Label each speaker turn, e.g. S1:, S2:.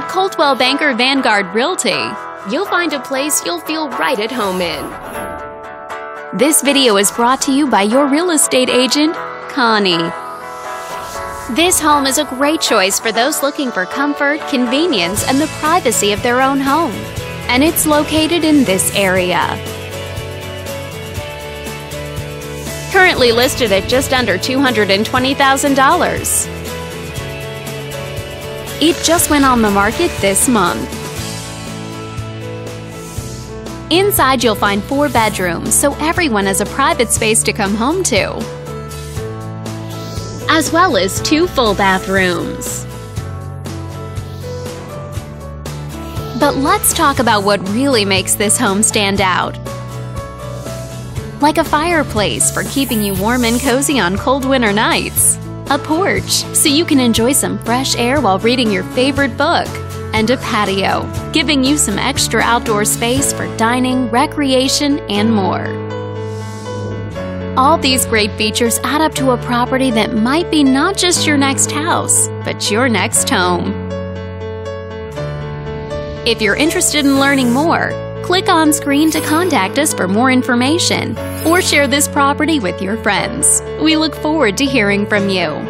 S1: At Coldwell Banker Vanguard Realty, you'll find a place you'll feel right at home in. This video is brought to you by your real estate agent, Connie. This home is a great choice for those looking for comfort, convenience, and the privacy of their own home. And it's located in this area. Currently listed at just under $220,000. It just went on the market this month. Inside, you'll find four bedrooms, so everyone has a private space to come home to, as well as two full bathrooms. But let's talk about what really makes this home stand out. Like a fireplace for keeping you warm and cozy on cold winter nights, a porch so you can enjoy some fresh air while reading your favorite book, and a patio, giving you some extra outdoor space for dining, recreation, and more. All these great features add up to a property that might be not just your next house, but your next home. If you're interested in learning more, click on screen to contact us for more information or share this property with your friends. We look forward to hearing from you.